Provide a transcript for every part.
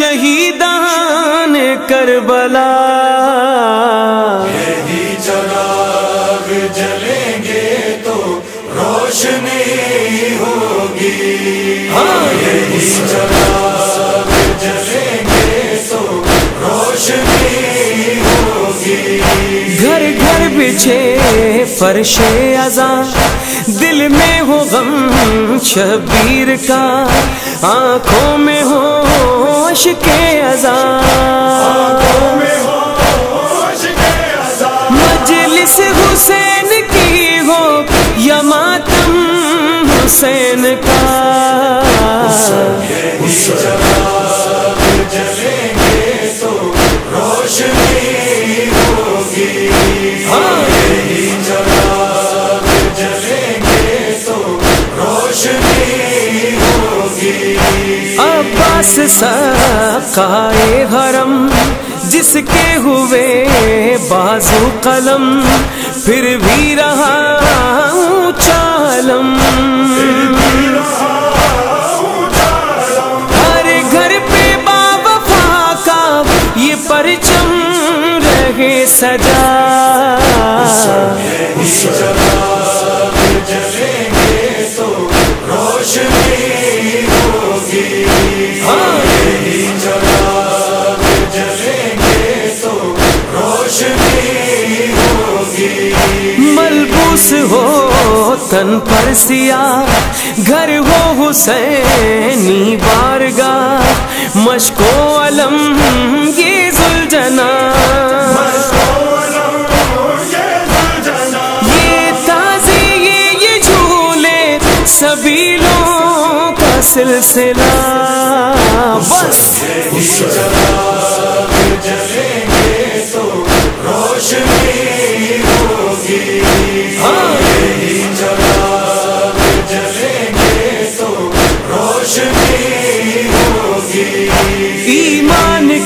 شہیدان کربلا۔ یہی چراغ جلیں گے تو روشنی ہوگی۔ ہاں۔ یہی چراغ جلیں گے تو روشنی ہوگی۔ گھر گھر بچھے فرش ازاں دل میں ہو غم شبیر کا۔ آنکھوں میں ہو ہوش کے عذاب۔ مجلس حسین کی ہو یا ماتم حسین کا۔ عباس سقائے حرم، جس کے ہوئے بازو قلم، پھر بھی رہا چالم۔ ہر گھر پہ با وفا کا یہ پرچم رہے سجا۔ جلیں گے تو روشنی۔ تن پر سیاہ، گھر ہو حسینی بارگاہ مشکو علم یہ زلجنا یہ تازی یہ یہ جھولے سبیلوں کا سلسلہ۔ بس۔ یہی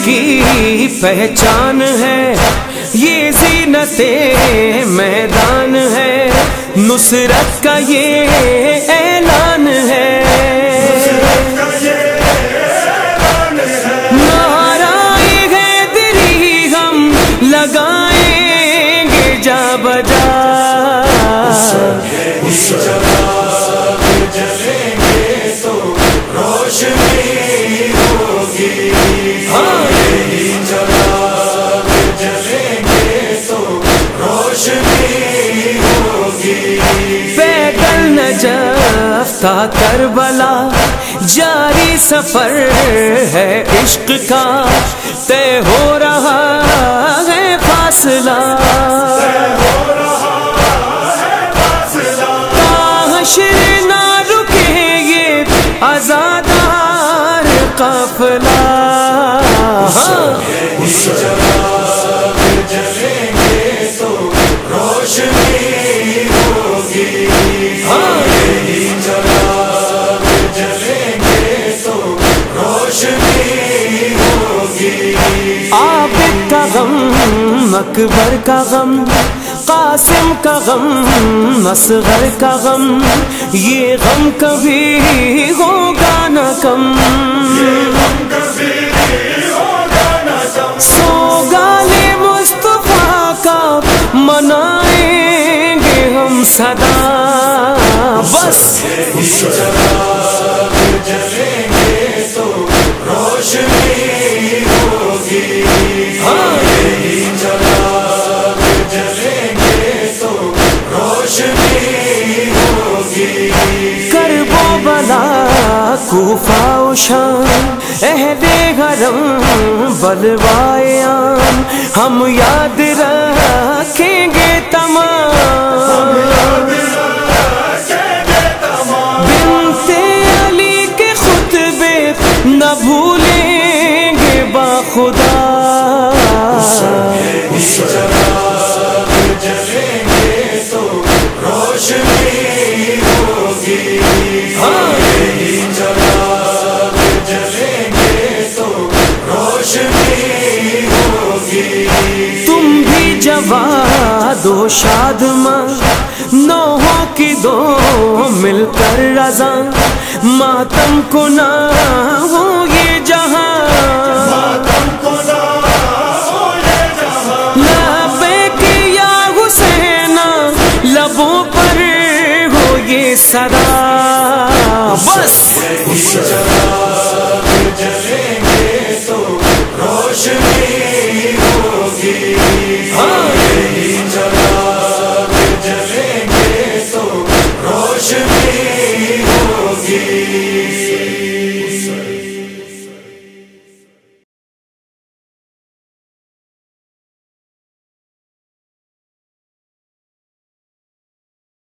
کی پہچان ہے؟ یہ زینت میدان ہے۔ نصرت کا یہ اعلان ہے۔ نعرہ حیدری ہم لگائیں گے جا بجا۔ نجف تا کربلا۔ جاری سفر ہے عشق کا۔ طے ہو رہا ہے فاصلہ۔ نہ رکے یہ آزادار قافلہ۔ ہاں۔ اکبر کا غم، قاسم کا غم، اصغر کا غم، یہ غم کبھی ہوگا نہ کم۔ سوگال مصطفیٰ کا منائیں گے ہم صدا۔ بس۔ بلا کوفہ و شام اہل حرم بلوایان، ہم یاد رکھیں گے تمام۔ بنت علی کے خطبے نہ بھولیں گے با خدا۔ جواد و شاد کی دو مل کر رضا ماتم کو نہ ہو یہ جہاں